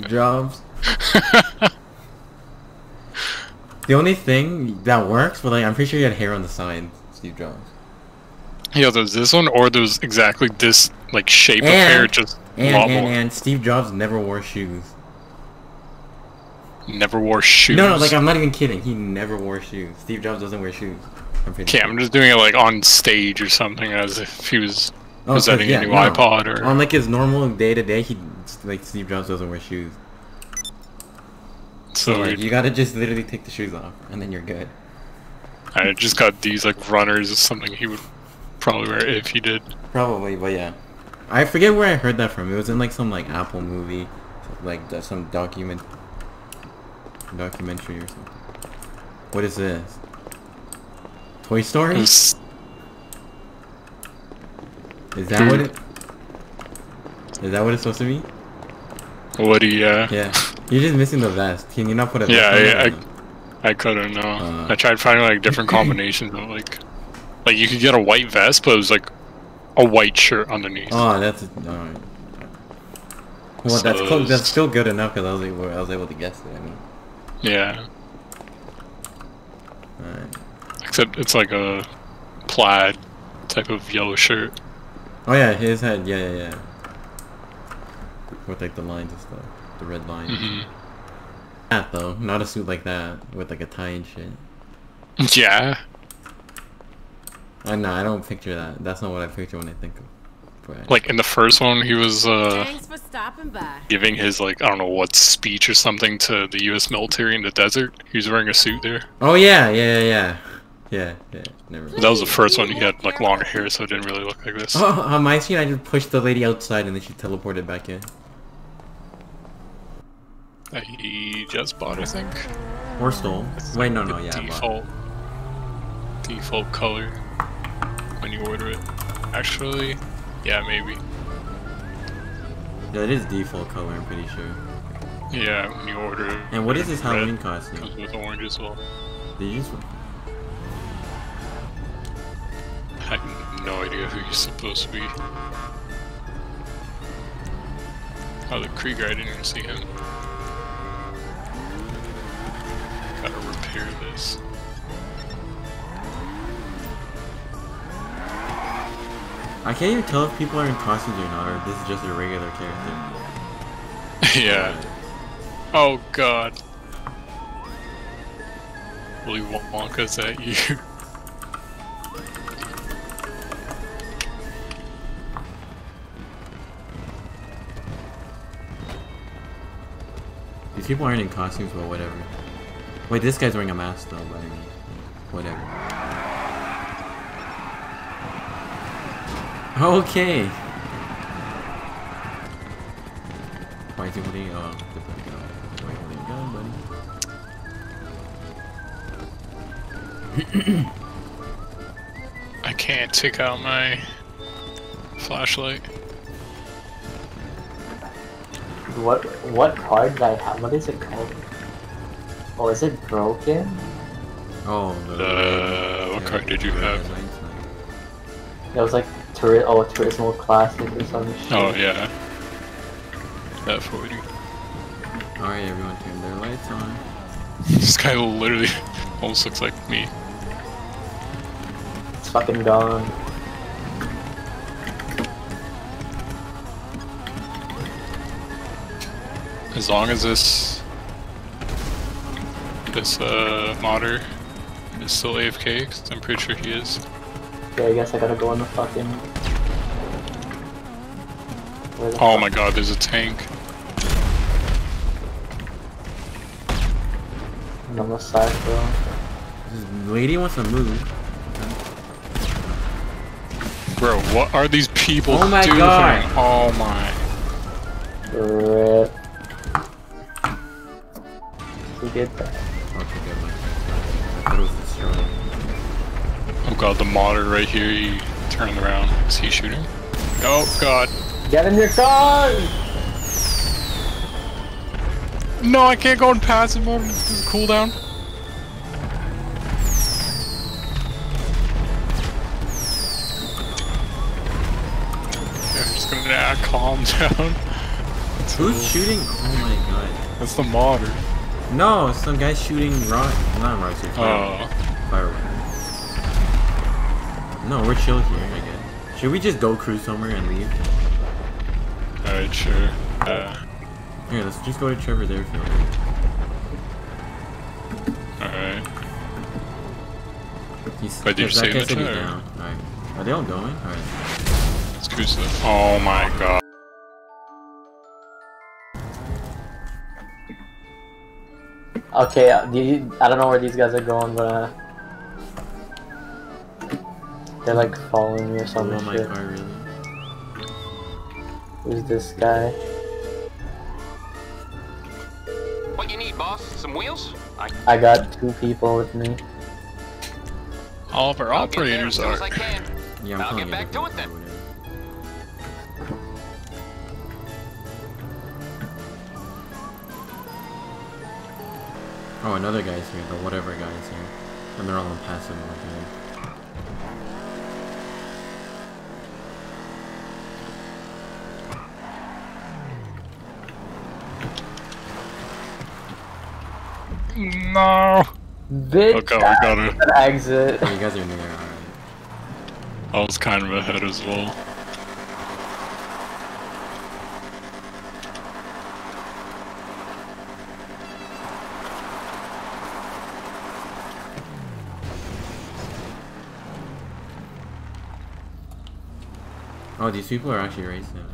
Jobs. the only thing that works, but like I'm pretty sure he had hair on the side, Steve Jobs. Yeah, there's this one, or there's exactly this like shape of hair, just And, wobble. and and Steve Jobs never wore shoes. Never wore shoes. No, no, like I'm not even kidding. He never wore shoes. Steve Jobs doesn't wear shoes. I'm Okay, sure. I'm just doing it like on stage or something, as if he was Oh, presenting yeah, a new no. iPod or. On like his normal day to day, he like Steve Jobs doesn't wear shoes. so like you gotta just literally take the shoes off, and then you're good. I just got these like runners is something he would probably wear if he did. Probably, but yeah. I forget where I heard that from. It was in like some like Apple movie, like the- some document documentary or something. What is this? Toy Story? Is that what it? Is that what it's supposed to be? Woody, uh, Yeah. You're just missing the vest. Can you not put a vest Yeah, it? I, I couldn't no. Uh. I tried finding like different combinations of like, like you could get a white vest, but it was like a white shirt underneath. Oh, that's alright. Well, So that's close. That's still good enough because I was able, I was able to guess it. I mean, Yeah, alright. except it's like a plaid type of yellow shirt. Oh yeah, his head. Yeah, yeah, yeah. With like the lines and stuff, the red lines. hmm That though, not a suit like that with like a tie and shit. Yeah, I know, I don't picture that. That's not what I picture when I think of. But like in the first one, he was uh Thanks for stopping by. giving his like I don't know what speech or something to the U.S. military in the desert. He was wearing a suit there. oh yeah, yeah, yeah, yeah, yeah. Never. Mind. That was the first one. He had like longer hair, so it didn't really look like this. Oh, on my scene, I just pushed the lady outside and then she teleported back in. That he just bought, I think. Or stole. Wait, no, no, yeah. Default default color when you order it. Actually, yeah, maybe. Yeah, it is default color. I'm pretty sure. Yeah, when you order it. And what is this Halloween costume? Comes with orange as well. Did you just? No idea who you're supposed to be. Oh, the Krieger, I didn't even see him. Gotta repair this. I can't even tell if people are in costumes or not, or if this is just a regular character. yeah. Oh god. Willy Wonka's at you. These people aren't in costumes, but whatever. Wait, this guy's wearing a mask though, but I mean, whatever. Okay. Why is he holding? Oh, different gun. Why are holding a gun, buddy? I can't take out my flashlight. What what card did I have? What is it called? Oh, is it broken? Oh, no. Uh, what card did you have? red lights, like- It was like Turi oh Turismo Classic or some shit. Oh yeah. That 40. Alright, everyone, turn their lights on. This guy literally almost looks like me. It's fucking gone. As long as this this uh modder is still AFK, 'cause I'm pretty sure he is. Yeah, I guess I gotta go in the fucking. The Oh fuck- my god, there's a tank. And on the side, bro. This lady wants to move. Bro, what are these people Oh my doing? God. Oh my. Rip. Was destroyed. Oh god, the modder right here, he turned around. Is he shooting? Oh god. Get in your car! No, I can't go in passive mode. This is cooldown. Okay, I'm just gonna ah, calm down. Who's shooting? Oh my god. That's the modder. No, some guy's shooting rock. Not rock, sorry, fire, Oh. fireworks. No, we're chill here, I guess. Should we just go cruise somewhere and leave? Alright, sure. Uh, Here, let's just go to Trevor's airfield. alright. But did you 'cause that the said he's chat, or- down. Alright. Are they all going? Alright. Let's cruise it. Oh my god. Okay, uh, the, I don't know where these guys are going, but uh, they're like following me or Oh something. my shit. car, really? Who's this guy? What you need, boss? Some wheels? I, I got two people with me. All of our I'll get operators are. I can. Yeah, I'm I'll get back to different it then. Oh, another guy's here, the whatever guy's here. And they're all on passive mode, okay. No. Bitch, Okay, we got it. an exit. Oh, you guys are near, alright. I was kind of ahead as well. Oh, these people are actually racing. Alright.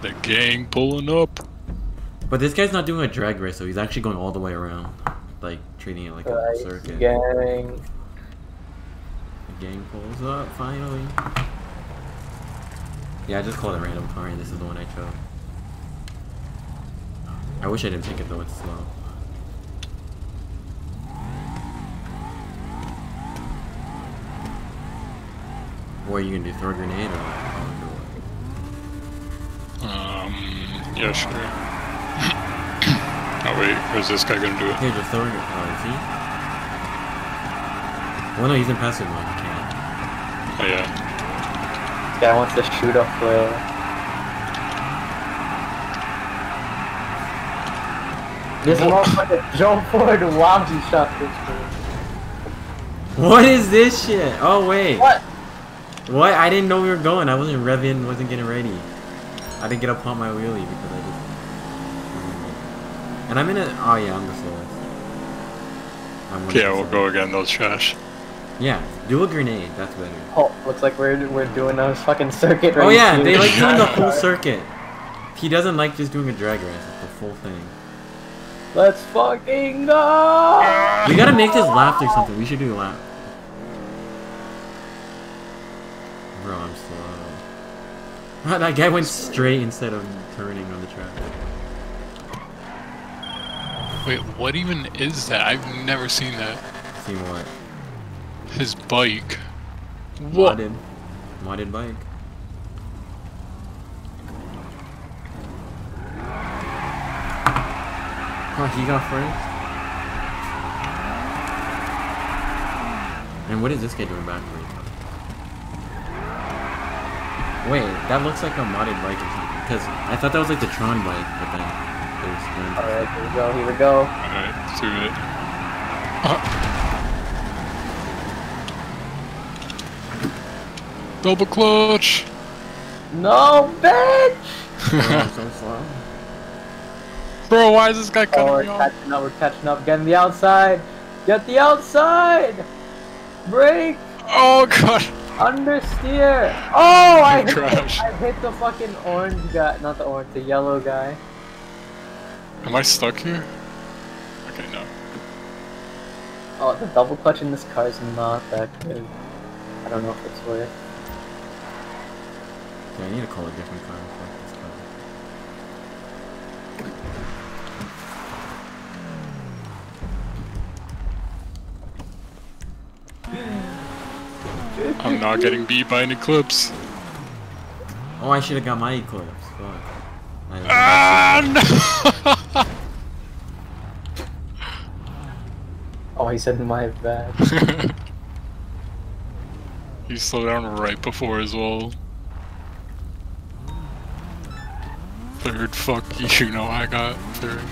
The gang pulling up. But this guy's not doing a drag race, so he's actually going all the way around. Like, treating it like a Right, circuit. gang. The gang pulls up, finally. Yeah, I just called a random car, and this is the one I chose. I wish I didn't take it though, it's slow. What are you gonna do? Throw a grenade or what? Um, yeah, sure. oh wait, where's this guy gonna do it? Here, just throw a grenade. Oh, is he? Well, no, he's in passive mode. He can't. Oh yeah. This guy wants to shoot a flare. This motherfucker jump forward while he shot this fool. What is this shit? Oh wait. What? What? I didn't know we were going. I wasn't revving, wasn't getting ready. I didn't get up on my wheelie because I just. And I'm in a. Oh yeah, I'm the slowest. I'm one of Yeah, we'll go again. Those trash. Yeah, do a grenade. That's better. Oh, looks like we're we're doing a fucking circuit right Oh yeah, they like doing the whole circuit. He doesn't like just doing a drag race. It's the full thing. Let's fucking go! We gotta make this lap or something. We should do a lap. Bro, I'm slow. That guy went straight instead of turning on the track. Wait, what even is that? I've never seen that. See what? His bike. What? Modded. Modded bike. Oh, he got first. And what is this guy doing backwards? Wait, that looks like a modded bike or something. Because I thought that was like the Tron bike, but then it was. Alright, here we go, here we go. Alright, let's do it. Uh. Double clutch! No, bitch! Oh, so slow. Bro, why is this guy cutting Oh, we're me off? catching up, we're catching up. Getting the outside! Get the outside! Brake! Oh god! Understeer! Oh, I hit, Crash. I hit the fucking orange guy. Not the orange, the yellow guy. Am I stuck here? Okay, no. Oh, the double clutch in this car is not that good. I don't know if it's worth Okay, I need to call a different car. I'm not getting beat by an eclipse. Oh, I should have got my Eclipse. Fuck. I- Ah, Oh, he said my bad. he slowed down right before as well. Third, fuck you, know I got third.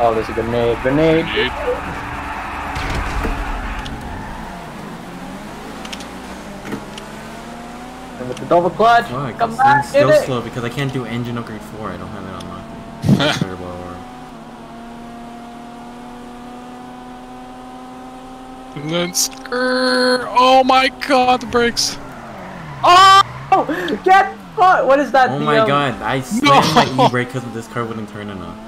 Oh, there's a grenade. Grenade. Grenade. And with the double clutch. Oh, Come guess back, still get it. slow because I can't do engine upgrade 4. I don't have it unlocked. Turbo or... And then skrrr. Oh my god, the brakes. Oh! Get caught! What is that? Oh the, my um, god, I slammed my e-brake because this car wouldn't turn enough.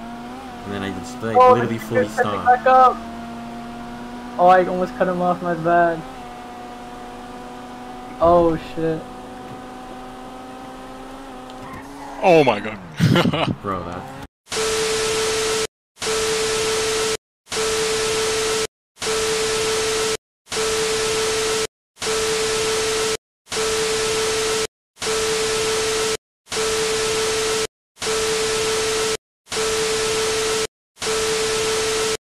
And then I just like Oh, literally fully catching stopped. Back up. Oh, I almost cut him off. My bad. Oh shit. Oh my god. Bro, that